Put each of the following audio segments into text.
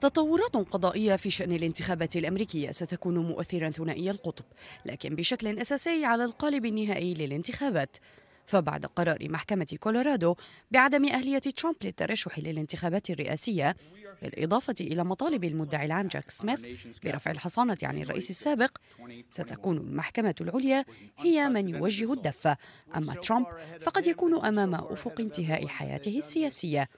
تطورات قضائية في شأن الانتخابات الأمريكية ستكون مؤثرا ثنائي القطب لكن بشكل أساسي على القالب النهائي للانتخابات. فبعد قرار محكمة كولورادو بعدم أهلية ترامب للترشح للانتخابات الرئاسية بالإضافة إلى مطالب المدعي العام جاك سميث برفع الحصانة عن الرئيس السابق ستكون المحكمة العليا هي من يوجه الدفة. أما ترامب فقد يكون أمام أفق انتهاء حياته السياسية.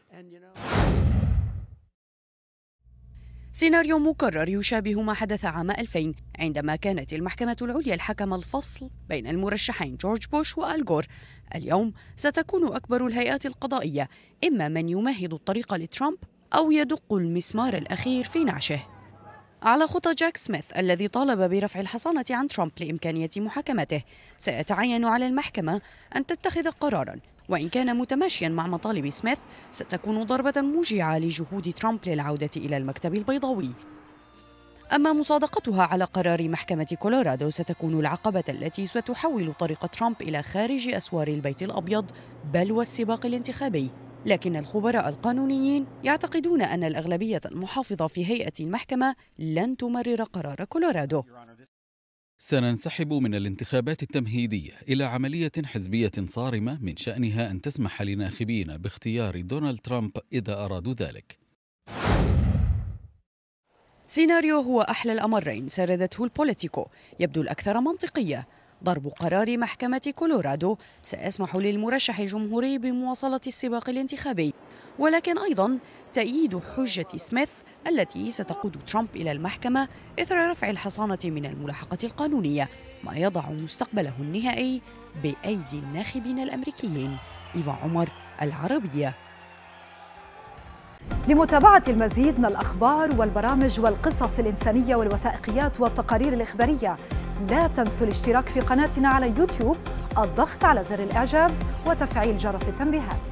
سيناريو مكرر يشابه ما حدث عام 2000 عندما كانت المحكمة العليا الحكم الفصل بين المرشحين جورج بوش وآل اليوم ستكون أكبر الهيئات القضائية إما من يمهد الطريق لترامب أو يدق المسمار الأخير في نعشه. على خطى جاك سميث الذي طالب برفع الحصانة عن ترامب لإمكانية محاكمته سيتعين على المحكمة أن تتخذ قراراً وإن كان متماشيا مع مطالب سميث ستكون ضربة موجعة لجهود ترامب للعودة إلى المكتب البيضاوي. أما مصادقتها على قرار محكمة كولورادو ستكون العقبة التي ستحول طريق ترامب إلى خارج أسوار البيت الأبيض بل والسباق الانتخابي. لكن الخبراء القانونيين يعتقدون أن الأغلبية المحافظة في هيئة المحكمة لن تمرر قرار كولورادو. سننسحب من الانتخابات التمهيدية إلى عملية حزبية صارمة من شأنها أن تسمح لناخبين باختيار دونالد ترامب إذا أرادوا ذلك. سيناريو هو أحلى الأمرين سردته البوليتيكو يبدو الأكثر منطقية ضرب قرار محكمة كولورادو. سيسمح للمرشح الجمهوري بمواصلة السباق الانتخابي. ولكن أيضا تأييد حجة سميث التي ستقود ترامب إلى المحكمة إثر رفع الحصانة من الملاحقة القانونية ما يضع مستقبله النهائي بأيدي الناخبين الأمريكيين. إيفا عمر العربية. لمتابعة المزيد من الأخبار والبرامج والقصص الإنسانية والوثائقيات والتقارير الإخبارية لا تنسوا الاشتراك في قناتنا على يوتيوب الضغط على زر الإعجاب وتفعيل جرس التنبيهات.